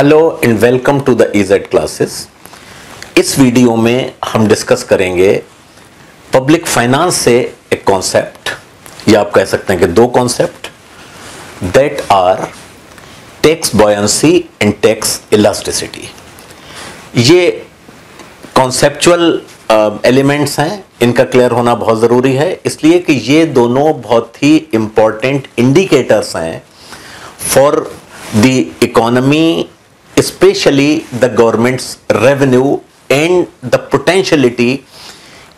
Hello and welcome to the EZ classes इस video में हम डिस्कस करेंगे पब्लिक फाइनेंस से एक कॉन्सेप्ट या आप कह सकते हैं कि दो concept that are tax buoyancy and tax elasticity ये कॉन्सेप्चुअल एलिमेंट्स हैं, इनका क्लियर होना बहुत ज़रूरी है, इसलिए कि ये दोनों बहुत ही इंपॉर्टेंट इंडिकेटर्स हैं for the economy especially the government's revenue and the potentiality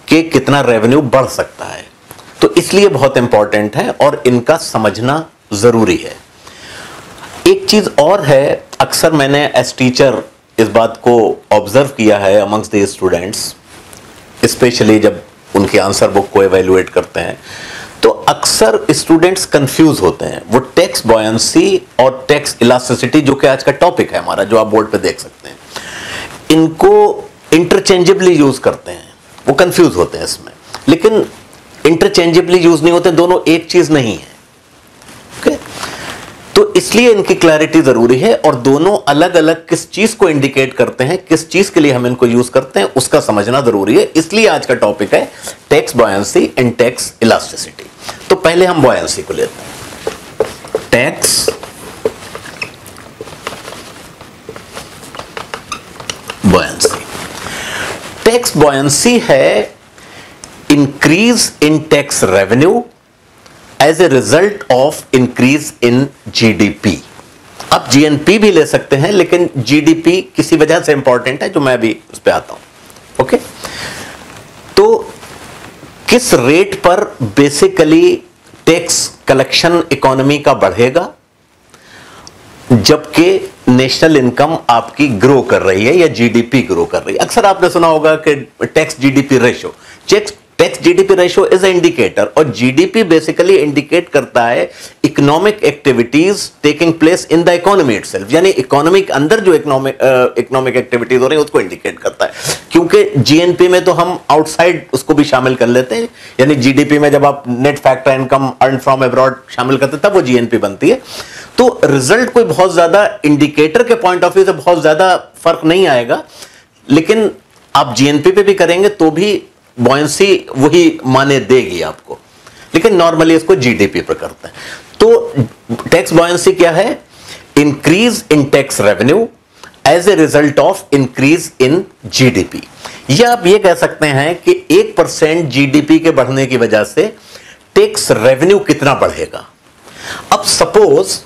के कितना रेवेन्यू बढ़ सकता है। तो इसलिए बहुत इंपॉर्टेंट है और इनका समझना ज़रूरी है। एक चीज़ और है, अक्सर मैंने एज टीचर इस बात को ऑब्ज़र्व किया है अमंग्स द स्टूडेंट्स स्पेशली जब उनकी आंसर बुक को एवेल्युएट करते हैं। तो अक्सर स्टूडेंट्स कंफ्यूज होते हैं। वो टैक्स बॉयंसी और टैक्स इलास्टिसिटी जो कि आज का टॉपिक है हमारा, जो आप बोर्ड पे देख सकते हैं, इनको इंटरचेंजेबली यूज़ करते हैं। वो कंफ्यूज होते हैं इसमें। लेकिन इंटरचेंजेबली यूज़ नहीं होते, दोनों एक चीज़ नहीं है। ओके तो इसलिए इनकी क्लैरिटी ज़रूरी है और दोनों अलग अलग किस चीज़ को इंडिकेट करते हैं, किस चीज़ के लिए हम इनको यूज़ करते हैं, उसका समझना ज़रूरी है। इसलिए आज का टॉपिक है tax buoyancy and tax elasticity तो पहले हम बॉयंसी को लेते हैं। टैक्स। बॉयंसी टैक्स बॉयंसी है increase in tax revenue as a result of increase in GDP आप जीएनपी भी ले सकते हैं, लेकिन जीडीपी किसी वजह से इंपॉर्टेंट है, जो मैं अभी उस पर आता हूँ। ओके तो किस रेट पर बेसिकली टैक्स कलेक्शन इकोनॉमी का बढ़ेगा? जबकि नेशनल इनकम आपकी ग्रो कर रही है या जीडीपी ग्रो कर रही है। अक्सर आपने सुना होगा कि tax GDP ratio tax tax GDP ratio is indicator और जीडीपी बेसिकली इंडिकेट करता है economic activities taking place in the economy itself यानी इकोनॉमी के अंदर जो इकोनॉमिक इकोनॉमिक एक्टिविटीज़ हो रही है, उसको इंडिकेट करता है। क्योंकि जीएनपी में तो हम आउटसाइड उसको भी शामिल कर लेते हैं। यानी जीडीपी में जब आप net factor income earn from abroad शामिल करते हैं, तब वो जीएनपी बनती है। तो रिज़ल्ट कोई बहुत ज़्यादा इंडिकेटर के पॉइंट ऑफ़ व्यू से बहुत ज़्यादा फ़र्क नहीं आएगा। लेकिन आप जीएनपी पे भी करेंगे तो भी बॉयंसी वही माने देगी आपको। लेकिन नॉर्मली इसको जीडीपी पर करते हैं। तो टैक्स बॉयसी क्या है? Increase in tax revenue as a result of increase in GDP या आप ये कह सकते हैं कि एक परसेंट जीडीपी के बढ़ने की वजह से टैक्स रेवेन्यू कितना बढ़ेगा। अब सपोज़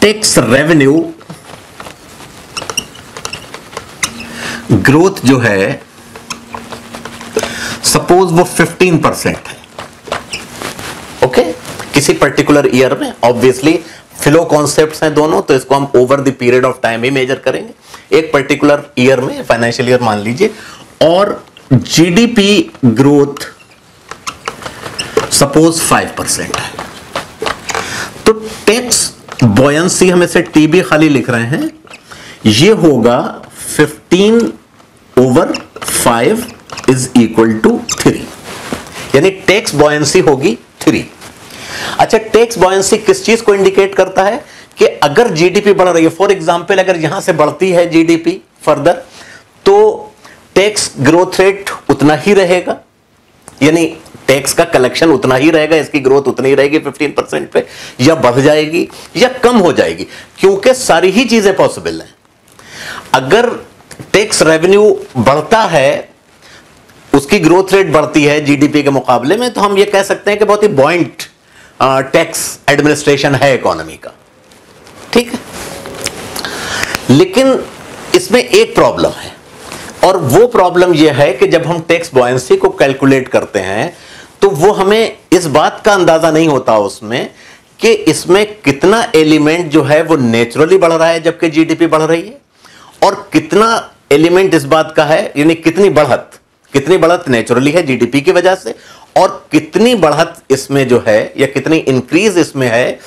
टैक्स रेवेन्यू ग्रोथ जो है सपोज़ वो 15 परसेंट है। ओके किसी पर्टिकुलर ईयर में ऑब्वियसली फिलो कॉन्सेप्ट हैं दोनों तो इसको हम over the period of time he measure करेंगे। एक पर्टिकुलर ईयर में फाइनेंशियल ईयर मान लीजिए, और जीडीपी ग्रोथ सपोज़ 5 परसेंट है। तो टैक्स बॉयंसी हम इसे टीबी खाली लिख रहे हैं। ये होगा 15 over 5 is equal to three यानी टैक्स बॉयंसी होगी थ्री अच्छा टैक्स बॉयंसी किस चीज़ को इंडिकेट करता है? कि अगर जीडीपी बढ़ रही है फॉर एग्ज़ाम्पल अगर यहाँ से बढ़ती है जीडीपी फर्दर तो टैक्स ग्रोथ रेट उतना ही रहेगा। यानी टैक्स का कलेक्शन उतना ही रहेगा, इसकी ग्रोथ उतनी रहेगी 15 परसेंट पे, या बढ़ जाएगी या कम हो जाएगी, क्योंकि सारी ही चीज़ें पॉसिबल हैं। अगर टैक्स रेवेन्यू बढ़ता है उसकी ग्रोथ रेट बढ़ती है जीडीपी के मुकाबले में तो हम ये कह सकते हैं कि बहुत ही बॉइंट टैक्स एडमिनिस्ट्रेशन है इकोनॉमी का। ठीक है? लेकिन इसमें एक प्रॉब्लम है, और वो प्रॉब्लम यह है कि जब हम टैक्स बॉयंसी को कैलकुलेट करते हैं तो वो हमें इस बात का अंदाज़ा नहीं होता उसमें कि इसमें कितना एलिमेंट जो है वो नेचुरली बढ़ रहा है, जबकि जीडीपी बढ़ रही है, और कितना एलिमेंट इस बात का है, यानी कितनी बढ़त कितनी बढ़त नेचुरली है जीडीपी की वजह से, और कितनी बढ़त इसमें जो है, या कितनी इंक्रीज इसमें है,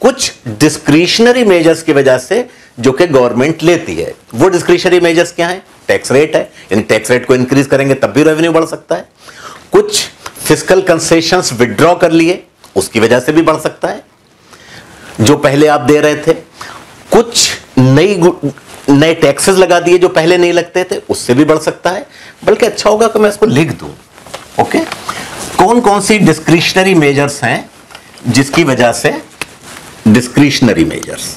कुछ डिस्क्रिशनरी मेजर्स की वजह से जो कि गवर्नमेंट लेती है। वो डिस्क्रिशनरी मेजर्स क्या है? टैक्स रेट है। इन टैक्स रेट को इंक्रीज करेंगे, तब भी रेवेन्यू बढ़ सकता है। कुछ फ़िज़िकल कंसेशन विड्रॉ कर लिए, उसकी वजह से भी बढ़ सकता है। जो पहले आप दे रहे थे, कुछ नई नए टैक्सेस लगा दिए जो पहले नहीं लगते थे, उससे भी बढ़ सकता है। बल्कि अच्छा होगा कि मैं इसको लिख दूँ। ओके कौन कौन सी डिस्क्रिशनरी मेजर्स हैं जिसकी वजह से डिस्क्रिशनरी मेजर्स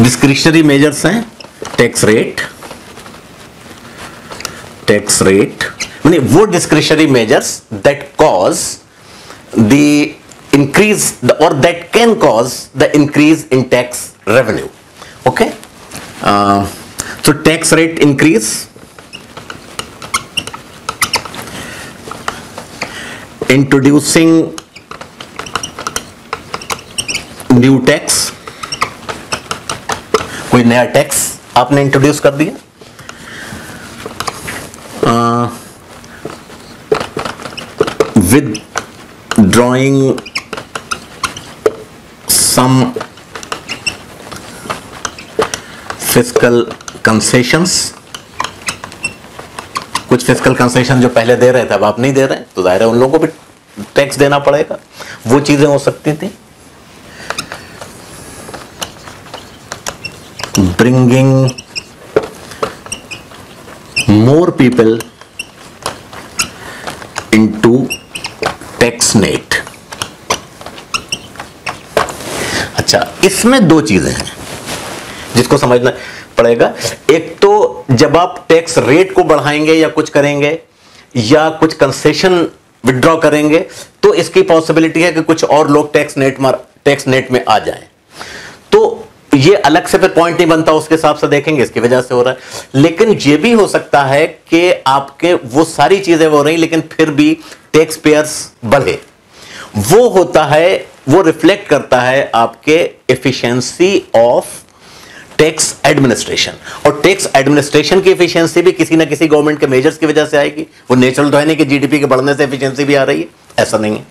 डिस्क्रिशनरी मेजर्स हैं टैक्स रेट टैक्स रेट मानी वो discretionary measures that cause the increase और that can cause the increase in tax revenue okay so tax rate increase introducing new tax कोई नया टैक्स आपने introduce कर दिया with drawing physical concessions कुछ fiscal concession जो पहले दे रहे थे, अब आप नहीं दे रहे? तो ज़ाहिर है उन लोगों को भी टैक्स देना पड़ेगा। वो चीज़ें हो सकती थी। Bringing bringing more people into TextNet अच्छा इसमें दो चीज़ें हैं। जिसको समझना पड़ेगा। एक तो जब आप टैक्स रेट को बढ़ाएँगे या कुछ करेंगे, या कुछ कंसेशन विड्रॉ करेंगे तो इसकी पॉसिबिलिटी है कि कुछ और लोग टैक्स नेट में टैक्स नेट में आ जाएँ। तो ये अलग से फिर पॉइंट नहीं बनता, उसके हिसाब से देखेंगे, इसकी वजह से हो रहा है। लेकिन ये भी हो सकता है कि आपके वो सारी चीज़ें हो रही, लेकिन फिर भी टैक्स पेयर्स बढ़े। वो होता है, वो रिफ्लेक्ट करता है आपके एफिशिएंसी ऑफ़ टैक्स एडमिनिस्ट्रेशन और टैक्स एडमिनिस्ट्रेशन की एफिशिएंसी भी किसी ना किसी गवर्नमेंट के मेजर्स की वजह से आएगी। वो नेचुरल तो है नहीं कि जीडीपी के बढ़ने से एफिशिएंसी भी आ रही है। ऐसा नहीं है।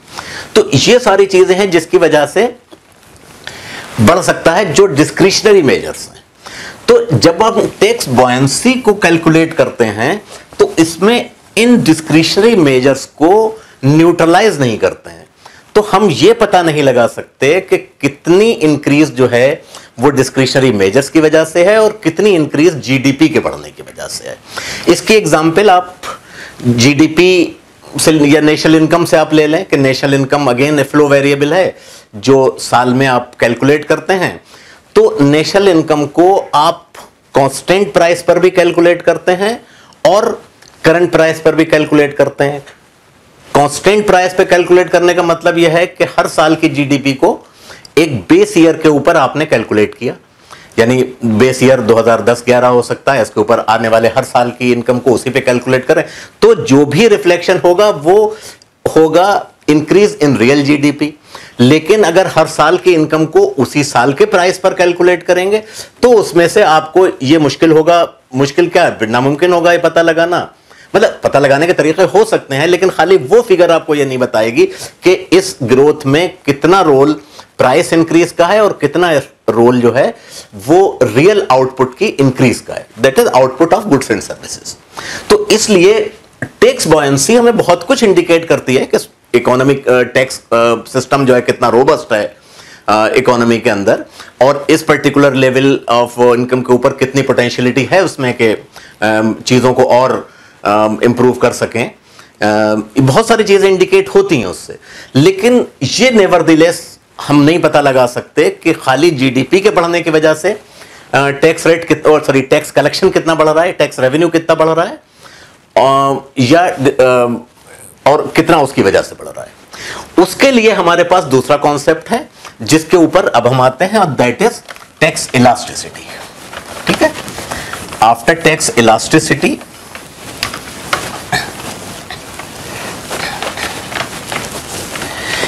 तो ये सारी चीज़ें हैं जिसकी वजह से बढ़ सकता है जो डिस्क्रिशनरी मेजर्स हैं। तो जब आप टैक्स बॉयंसी को कैलकुलेट करते हैं तो इसमें इन डिस्क्रिशनरी मेजर्स को न्यूट्रलाइज नहीं करते हैं। तो हम ये पता नहीं लगा सकते कि कितनी इंक्रीज जो है वो डिस्क्रिशनरी मेजर्स की वजह से है और कितनी इंक्रीज जीडीपी के बढ़ने की वजह से है। इसकी एग्जांपल आप जीडीपी से या नेशनल इनकम से आप ले लें कि national income again flow variable है, जो साल में आप कैलकुलेट करते हैं तो नेशनल इनकम को आप कांस्टेंट प्राइस पर भी कैलकुलेट करते हैं और करंट प्राइस पर भी कैलकुलेट करते हैं। कांस्टेंट प्राइस पे कैलकुलेट करने का मतलब यह है कि हर साल की जीडीपी को एक बेस ईयर के ऊपर आपने कैलकुलेट किया। यानी बेस ईयर 2010-11 हो सकता है, इसके ऊपर आने वाले हर साल की इनकम को उसी पे कैलकुलेट करें। तो जो भी रिफ्लेक्शन होगा, वो होगा इंक्रीज इन रियल जीडीपी लेकिन अगर हर साल की इनकम को उसी साल के प्राइस पर कैलकुलेट करेंगे तो उसमें से आपको यह मुश्किल होगा। मुश्किल क्या है? नामुमकिन होगा ये पता लगाना। मतलब पता लगाने के तरीके हो सकते हैं, लेकिन खाली वो फिगर आपको ये नहीं बताएगी कि इस ग्रोथ में कितना रोल प्राइस इंक्रीज का है और कितना रोल जो है वो रियल आउटपुट की इंक्रीज का है। That is output of goods and services तो इसलिए टैक्स बॉयंसी हमें बहुत कुछ इंडिकेट करती है कि इकोनॉमिक टैक्स सिस्टम जो है कितना रोबस्ट है इकोनॉमी के अंदर। और इस पर्टिकुलर लेवल ऑफ़ इनकम के ऊपर कितनी पोटेंशियलिटी है उसमें के चीज़ों को और इंप्रूव um, कर सकें। बहुत सारी चीज़ें इंडिकेट होती हैं उससे। लेकिन ये नेवर दिलेस हम नहीं पता लगा सकते कि खाली जीडीपी के बढ़ने की वजह से टैक्स रेट कितना सॉरी टैक्स कलेक्शन कितना बढ़ रहा है टैक्स रेवेन्यू कितना बढ़ रहा है या और कितना उसकी वजह से बढ़ रहा है। उसके लिए हमारे पास दूसरा कॉन्सेप्ट है, जिसके ऊपर अब हम आते हैं, और दैट इज़ टैक्स इलास्टिसिटी ठीक है? आफ्टर टैक्स इलास्टिसिटी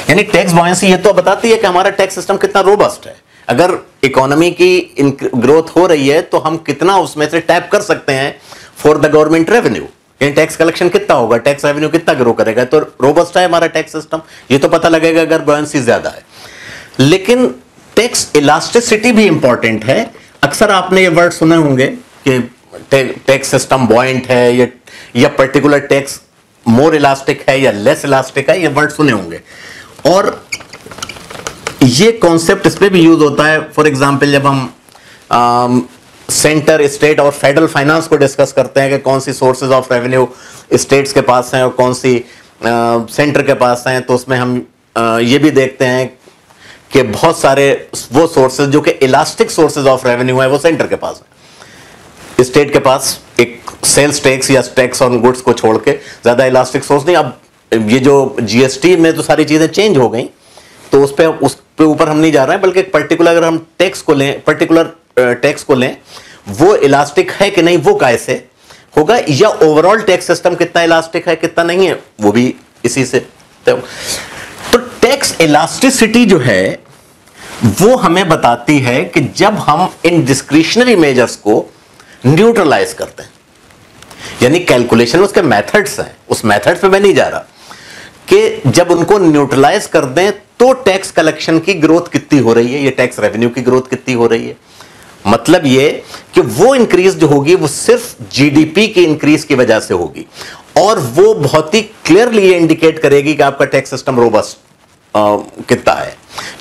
यानी टैक्स बॉयसी ये तो बताती है कि हमारा टैक्स सिस्टम कितना रोबस्ट है। अगर इकोनॉमी की ग्रोथ हो रही है तो हम कितना उसमें से टैप कर सकते हैं फॉर द गवर्नमेंट रेवेन्यू यानी टैक्स कलेक्शन कितना होगा टैक्स रेवेन्यू कितना ग्रो करेगा? तो रोबस्ट है हमारा टैक्स सिस्टम ये तो पता लगेगा अगर बॉयसी ज़्यादा है। लेकिन टैक्स इलास्टिसिटी भी इंपॉर्टेंट है। अक्सर आपने ये वर्ड सुने होंगे कि टैक्स सिस्टम बॉइंट है या, या पर्टिकुलर टैक्स मोर इलास्टिक है या लेस इलास्टिक है ये वर्ड सुने होंगे। और ये कॉन्सेप्ट इस पर भी यूज़ होता है। फॉर एग्ज़ाम्पल जब हम सेंटर स्टेट और फेडरल फाइनेंस को डिस्कस करते हैं कि कौन सी सोर्सेज ऑफ़ रेवेन्यू स्टेट्स के पास हैं और कौन सी सेंटर के पास हैं तो उसमें हम आ, ये भी देखते हैं कि बहुत सारे वो सोर्सेज जो कि इलास्टिक सोर्सेज ऑफ़ रेवेन्यू है वो सेंटर के पास है। स्टेट के पास एक सेल्स टैक्स या टैक्स ऑन गुड्स को छोड़ के ज़्यादा इलास्टिक सोर्स नहीं। अब ये जो जीएसटी में तो सारी चीज़ें चेंज हो गई तो उस पर उस पे ऊपर हम नहीं जा रहे हैं बल्कि पर्टिकुलर अगर हम टैक्स को लें पर्टिकुलर टैक्स को लें वो इलास्टिक है कि नहीं वो कैसे होगा या ओवरऑल टैक्स सिस्टम कितना इलास्टिक है कितना नहीं है वो भी इसी से। तो, तो टैक्स इलास्टिसिटी जो है वो हमें बताती है कि जब हम इन डिस्क्रिशनरी मेजर्स को न्यूट्रलाइज करते हैं यानी कैलकुलेशन उसके मेथड्स हैं उस मेथड पे मैं नहीं जा रहा। कि जब उनको न्यूट्रलाइज कर दें तो टैक्स कलेक्शन की ग्रोथ कितनी हो रही है? ये टैक्स रेवेन्यू की ग्रोथ कितनी हो रही है? मतलब ये कि वो इंक्रीज जो होगी, वो सिर्फ़ जीडीपी की इंक्रीज की वजह से होगी। और वो बहुत ही क्लियरली इंडिकेट करेगी कि आपका टैक्स सिस्टम रोबस्ट कितना है।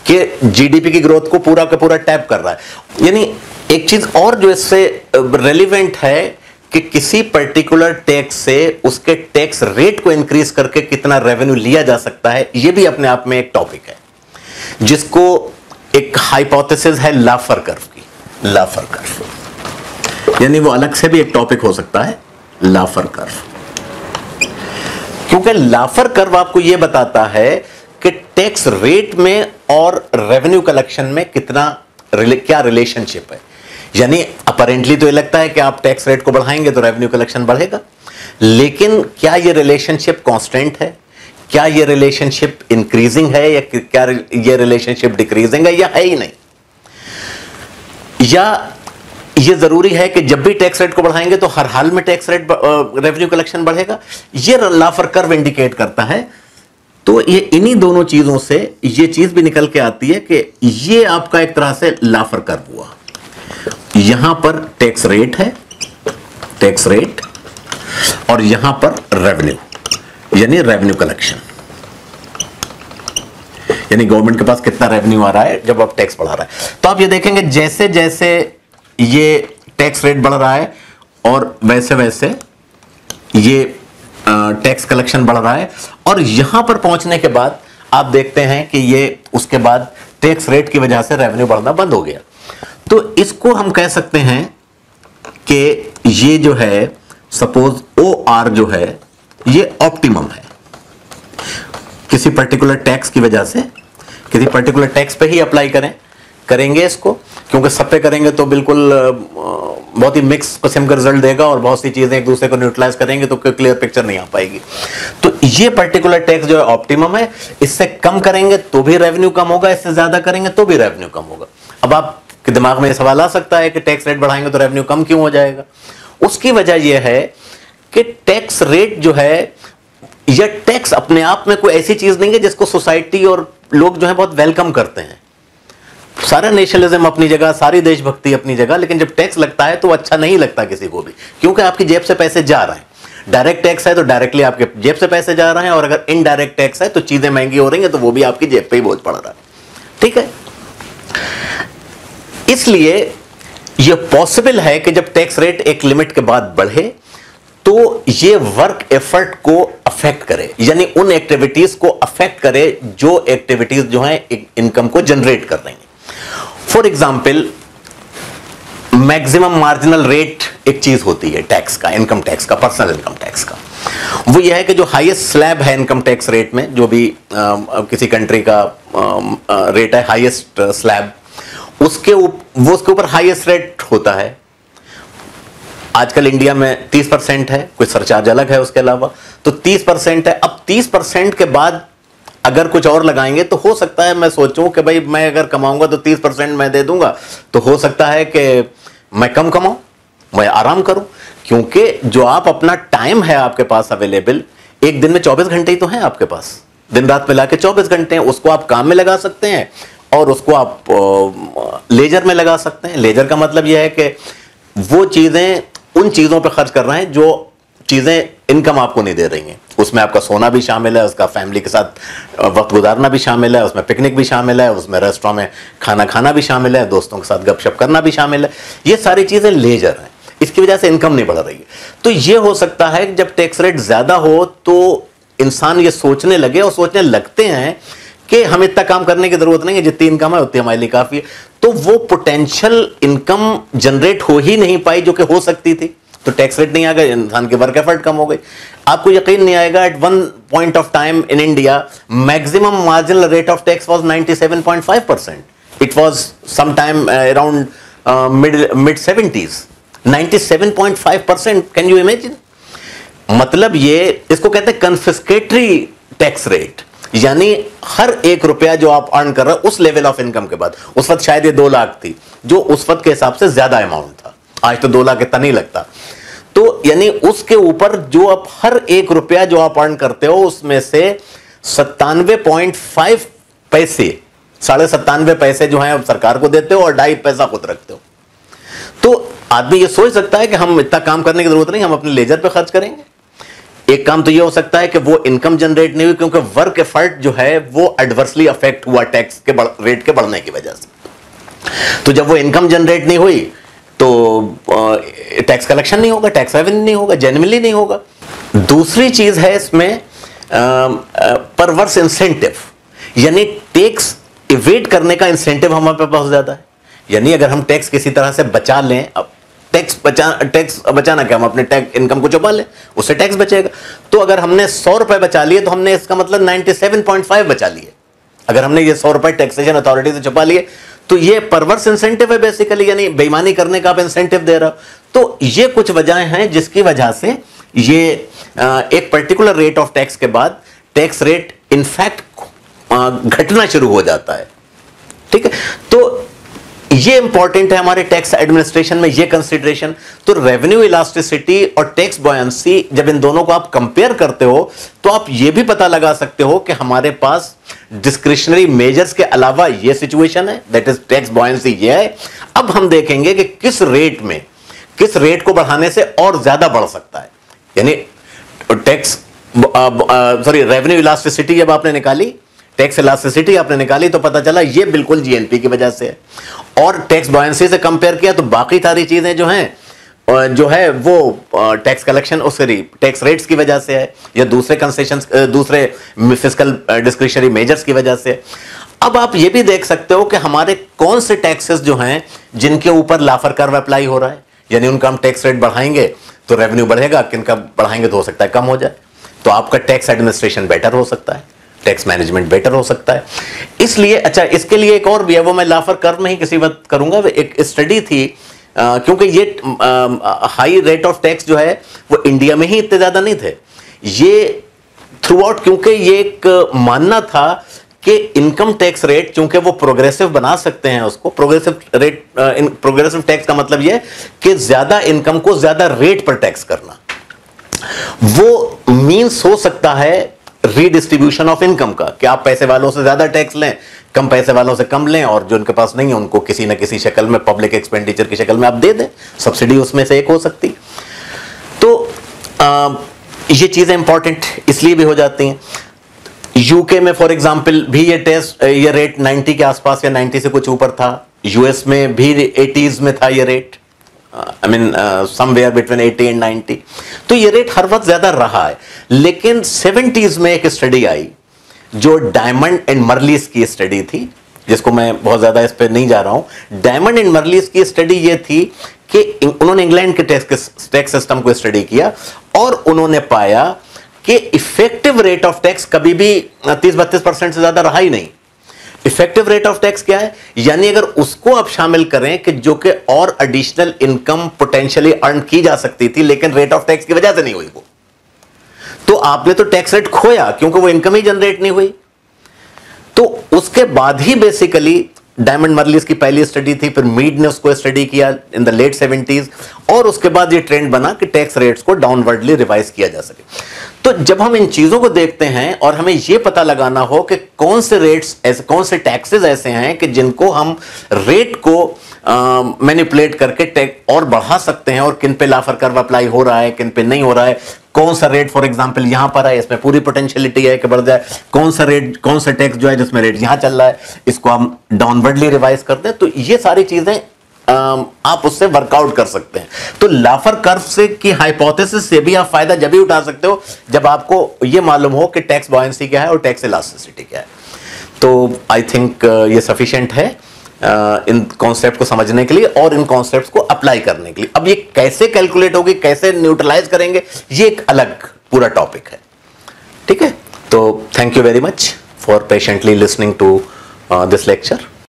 कि जीडीपी की ग्रोथ को पूरा का पूरा टैप कर रहा है। यानी एक चीज़ और जो इससे रेलिवेंट है कि किसी पर्टिकुलर टैक्स से उसके टैक्स रेट को इंक्रीज करके कितना रेवेन्यू लिया जा सकता है यह भी अपने आप में एक टॉपिक है, जिसको एक हाइपोथेसिस है लाफर कर्व की लाफर कर्व यानी वो अलग से भी एक टॉपिक हो सकता है लाफर कर्व क्योंकि लाफर कर्व आपको यह बताता है कि टैक्स रेट में और रेवेन्यू कलेक्शन में कितना क्या रिलेशनशिप है। यानी अपेरेंटली तो ये लगता है कि आप टैक्स रेट को बढ़ाएँगे तो रेवेन्यू कलेक्शन बढ़ेगा। लेकिन क्या ये रिलेशनशिप कांस्टेंट है? क्या ये रिलेशनशिप इंक्रीजिंग है या क्या ये रिलेशनशिप डिक्रीजिंग है या है ही नहीं? या ये ज़रूरी है कि जब भी टैक्स रेट को बढ़ाएँगे तो हर हाल में टैक्स रेट रेवेन्यू कलेक्शन बढ़ेगा। ये लाफर कर्व इंडिकेट करता है। तो ये इन्हीं दोनों चीज़ों से ये चीज़ भी निकल के आती है कि ये आपका एक तरह से लाफर कर्व हुआ। यहाँ पर टैक्स रेट है टैक्स रेट और यहाँ पर रेवेन्यू यानी रेवेन्यू कलेक्शन यानी गवर्नमेंट के पास कितना रेवेन्यू आ रहा है जब आप टैक्स बढ़ा रहा है। तो आप ये देखेंगे जैसे जैसे ये टैक्स रेट बढ़ रहा है, और वैसे वैसे ये टैक्स कलेक्शन बढ़ रहा है, और यहाँ पर पहुँचने के बाद आप देखते हैं कि ये, उसके बाद टैक्स रेट की वजह से रेवेन्यू बढ़ना बंद हो गया। तो इसको हम कह सकते हैं कि ये जो है सपोज़ ओ आर जो है, ये ऑप्टिमम है। किसी पर्टिकुलर टैक्स की वजह से, किसी पर्टिकुलर टैक्स पे ही अप्लाई करें। करेंगे इसको, क्योंकि सब पे करेंगे तो बिल्कुल बहुत ही मिक्स किस्म का रिज़ल्ट देगा और बहुत सी चीज़ें एक दूसरे को न्यूट्रलाइज करेंगे तो क्लियर पिक्चर नहीं आ पाएगी। तो ये पर्टिकुलर टैक्स जो है ऑप्टिमम है, इससे कम करेंगे तो भी रेवेन्यू कम होगा, इससे ज़्यादा करेंगे तो भी रेवेन्यू कम होगा। अब आप कि दिमाग में सवाल आ सकता है कि टैक्स रेट बढ़ाएँगे तो रेवेन्यू कम क्यों हो जाएगा? उसकी वजह यह है कि टैक्स रेट जो है यह टैक्स अपने आप में कोई ऐसी चीज़ नहीं है जिसको सोसाइटी और लोग जो है बहुत वेलकम करते हैं। सारा नेशनलिज्म अपनी जगह, सारी देशभक्ति अपनी जगह, लेकिन जब टैक्स लगता है तो अच्छा नहीं लगता किसी को भी, क्योंकि आपकी जेब से पैसे जा रहे हैं। डायरेक्ट टैक्स है तो डायरेक्टली आपके जेब से पैसे जा रहे हैं, और अगर इनडायरेक्ट टैक्स है तो चीज़ें महँगी हो रही हैं तो वो भी आपकी जेब पे ही बोझ पड़ रहा है। ठीक है? इसलिए यह पॉसिबल है कि जब टैक्स रेट एक लिमिट के बाद बढ़े तो ये वर्क एफर्ट को अफेक्ट करे। यानी उन एक्टिविटीज़ को अफेक्ट करे जो एक्टिविटीज़ जो है इनकम को जनरेट कर रही हैं for example maximum marginal rate एक चीज़ होती है टैक्स का इनकम टैक्स का पर्सनल इनकम टैक्स का। वो यह है कि जो हाईएस्ट स्लैब है इनकम टैक्स रेट में जो भी आ, किसी कंट्री का आ, रेट है हाईएस्ट स्लैब उसके उप, वो उसके ऊपर हाईएस्ट रेट होता है। आजकल इंडिया में 30 परसेंट है कोई सरचार्ज अलग है उसके अलावा। तो 30 परसेंट है। अब 30 परसेंट के बाद अगर कुछ और लगाएँगे तो हो सकता है मैं सोचूं कि भाई मैं अगर कमाऊँगा तो 30 परसेंट मैं दे दूँगा। तो हो सकता है कि मैं कम कमाऊं मैं आराम करूँ क्योंकि जो आप अपना टाइम है आपके पास अवेलेबल एक दिन में 24 घंटे ही तो है आपके पास। दिन रात मिला के चौबीस घंटे हैं उसको आप काम में लगा सकते हैं। और उसको आप लेजर में लगा सकते हैं। लेजर का मतलब यह है कि वो चीज़ें उन चीज़ों पर खर्च कर रहे हैं जो चीज़ें इनकम आपको नहीं दे रही हैं। उसमें आपका सोना भी शामिल है, उसका फैमिली के साथ वक्त गुजारना भी शामिल है, उसमें पिकनिक भी शामिल है, उसमें रेस्टोरेंट में खाना खाना भी शामिल है, दोस्तों के साथ गपशप करना भी शामिल है। ये सारी चीज़ें लेजर हैं। इसकी वजह से इनकम नहीं बढ़ रही है। तो ये हो सकता है जब टैक्स रेट ज़्यादा हो तो इंसान ये सोचने लगे और सोचने लगते हैं कि हम इतना काम करने की ज़रूरत नहीं है, जितनी इनकम है, उतनी हमारे लिए काफ़ी है। तो वो पोटेंशियल इनकम जनरेट हो ही नहीं पाई, जो कि हो सकती थी। तो टैक्स रेट नहीं आ गया, इंसान की वर्क एफर्ट कम हो गई। आपको यकीन नहीं आएगा at one point of time in India maximum marginal rate of tax was 97.5 percent it was some time around mid mid seventies 97.5 percent can you imagine मतलब ये, इसको कहते हैं कन्फिस्केटरी टैक्स रेट यानी हर एक रुपया जो आप अर्न कर रहे हो, उस लेवल ऑफ़ इनकम के बाद। उस वक्त शायद ये दो लाख थी, जो उस वक्त के हिसाब से ज़्यादा अमाउंट था। आज तो दो लाख इतना नहीं लगता। तो यानी उसके ऊपर जो आप हर एक रुपया जो आप अर्न करते हो, उसमें से सत्तानवे पॉइंट फाइव पैसे, साढ़े सत्तानवे पैसे जो है सरकार को देते हो और ढाई पैसा खुद रखते हो। तो आदमी ये सोच सकता है कि हम इतना काम करने की ज़रूरत नहीं, हम अपने लेजर पे खर्च करेंगे। एक काम तो ये हो सकता है कि वो इनकम जनरेट नहीं हुई, क्योंकि वर्क एफर्ट जो है, वो एडवर्सली अफेक्ट हुआ टैक्स के रेट के बढ़ने की वजह से। तो जब वो इनकम जनरेट नहीं हुई तो टैक्स कलेक्शन नहीं होगा टैक्स रेवेन्यू नहीं होगा जेनवनली नहीं होगा। दूसरी चीज़ है इसमें परवर्स इंसेंटिव यानी टैक्स इवेट करने का इंसेंटिव हमारे पास बहुत ज़्यादा है। यानी अगर हम टैक्स किसी तरह से बचा लें, अब टैक्स बचा, टैक्स बचाना क्या? हम अपने टैक्स इनकम को छुपा लें, उससे टैक्स बचेगा। तो अगर हमने सौ रुपए बचा लिए तो हमने इसका मतलब 97.5 बचा लिए। अगर हमने ये सौ रुपए टैक्सेशन अथॉरिटी से छुपा लिए तो ये परवर्स इंसेंटिव है बेसिकली यानी बेईमानी करने का आप इंसेंटिव दे रहा हो। तो ये कुछ वजह हैं जिसकी वजह से ये एक पर्टिकुलर रेट ऑफ़ टैक्स के बाद टैक्स रेट इनफैक्ट घटना शुरू हो जाता है। ठीक है? तो ये इंपॉर्टेंट है हमारे टैक्स एडमिनिस्ट्रेशन में, ये कंसिडरेशन तो रेवेन्यू इलास्टिसिटी और टैक्स बॉयंसी जब इन दोनों को आप कंपेयर करते हो तो आप ये भी पता लगा सकते हो कि हमारे पास डिस्क्रिशनरी मेजर्स के अलावा ये सिचुएशन है दैट इज़ टैक्स बॉयंसी ये है। अब हम देखेंगे कि किस रेट में, किस रेट को बढ़ाने से और ज़्यादा बढ़ सकता है। यानी टैक्स सॉरी रेवेन्यू इलास्टिसिटी जब आपने निकाली टैक्स इलास्टिसिटी आपने निकाली तो पता चला ये बिल्कुल जीएनपी की वजह से है। और टैक्स बॉयंसी से कंपेयर किया तो बाकी सारी चीज़ें जो हैं जो है वो tax collection sorry tax rates की वजह से है, या दूसरे कंसेशन दूसरे फ़िज़िकल डिस्क्रिशनरी मेजर्स की वजह से अब आप ये भी देख सकते हो कि हमारे कौन से टैक्सेस जो हैं, जिनके ऊपर लाफर कर्व अप्लाई हो रहा है। यानी उनका हम टैक्स रेट बढ़ाएँगे तो रेवेन्यू बढ़ेगा, किनका बढ़ाएँगे तो हो सकता है कम हो जाए। तो आपका टैक्स एडमिनिस्ट्रेशन बेटर हो सकता है। टैक्स मैनेजमेंट बेटर हो सकता है। इसलिए अच्छा इसके लिए एक और भी है वो मैं लाफर कर में ही किसी वक्त करूँगा एक स्टडी थी आ, क्योंकि ये हाई रेट ऑफ़ टैक्स जो है वो इंडिया में ही इतने ज़्यादा नहीं थे। ये थ्रू आउट क्योंकि ये एक मानना था कि इनकम टैक्स रेट क्योंकि वो प्रोग्रेसिव बना सकते हैं उसको प्रोग्रेसिव रेट प्रोग्रेसिव टैक्स का मतलब ये कि ज़्यादा इनकम को ज़्यादा रेट पर टैक्स करना। वो मीन्स हो सकता है रीडिस्ट्रीब्यूशन ऑफ़ इनकम का कि आप पैसे वालों से ज़्यादा टैक्स लें कम पैसे वालों से कम लें और जो उनके पास नहीं है उनको किसी ना किसी शक्ल में पब्लिक एक्सपेंडिचर की शक्ल में आप दे दें। सब्सिडी उसमें से एक हो सकती तो आ, ये चीज़ें इंपॉर्टेंट इसलिए भी हो जाती हैं। यूके में फॉर एग्ज़ाम्पल भी ये टेस्ट ये रेट 90 के आसपास या 90 से कुछ ऊपर था। यूएस में भी 80s में था ये rate I mean somewhere between 80 and 90 तो ये रेट हर वक्त ज़्यादा रहा है, लेकिन 70s में एक स्टडी आई, जो डायमंड एंड मर्लिस की स्टडी थी, जिसको मैं बहुत ज़्यादा इस पर नहीं जा रहा हूँ। डायमंड एंड मरलीस की स्टडी ये थी कि उन्होंने इंग्लैंड के टैक्स टैक्स सिस्टम को स्टडी किया, और उन्होंने पाया कि इफ़ेक्टिव रेट ऑफ़ टैक्स कभी भी तीस बत्तीस परसेंट से ज़्यादा रहा ही नहीं। इफ़ेक्टिव रेट ऑफ़ टैक्स क्या है? यानी अगर उसको आप शामिल करें कि जो कि और एडिशनल इनकम पोटेंशियली अर्न की जा सकती थी, लेकिन रेट ऑफ़ टैक्स की वजह से नहीं हुई वो। तो आपने तो टैक्स रेट खोया, क्योंकि वो इनकम ही जनरेट नहीं हुई। तो उसके बाद ही बेसिकली डायमंड मर्लिस की पहली स्टडी थी, फिर मीड ने उसको स्टडी किया इन द लेट सेवेंटीज और उसके बाद ये ट्रेंड बना कि टैक्स रेट्स को डाउनवर्डली रिवाइज किया जा सके। तो जब हम इन चीज़ों को देखते हैं और हमें यह पता लगाना हो कि कौन से रेट्स ऐसे, कौन से टैक्सेस ऐसे हैं कि जिनको हम रेट को मैनिपुलेट करके टेक और बढ़ा सकते हैं और किन पे लाफर कर्व अप्लाई हो रहा है, किन पे नहीं हो रहा है, कौन सा रेट फॉर एग्जांपल यहाँ पर है, इसमें पूरी पोटेंशियलिटी है कि बढ़ जाए, कौन सा रेट कौन सा टैक्स जो है जिसमें रेट यहाँ चल रहा है, इसको हम डाउनवर्डली रिवाइज कर दें। तो ये सारी चीज़ें आप उससे वर्कआउट कर सकते हैं। तो लाफर कर्व से की हाइपोथेसिस से भी आप फ़ायदा जब भी उठा सकते हो, जब आपको यह मालूम हो कि टैक्स बॉयंसी क्या है और टैक्स इलास्टिसिटी क्या है। तो आई थिंक ये सफिशिएंट है इन कॉन्सेप्ट को समझने के लिए और इन कॉन्सेप्ट को अप्लाई करने के लिए। अब ये कैसे कैलकुलेट होगी, कैसे न्यूट्रलाइज करेंगे, ये एक अलग पूरा टॉपिक है। ठीक है? तो thank you very much for patiently listening to this lecture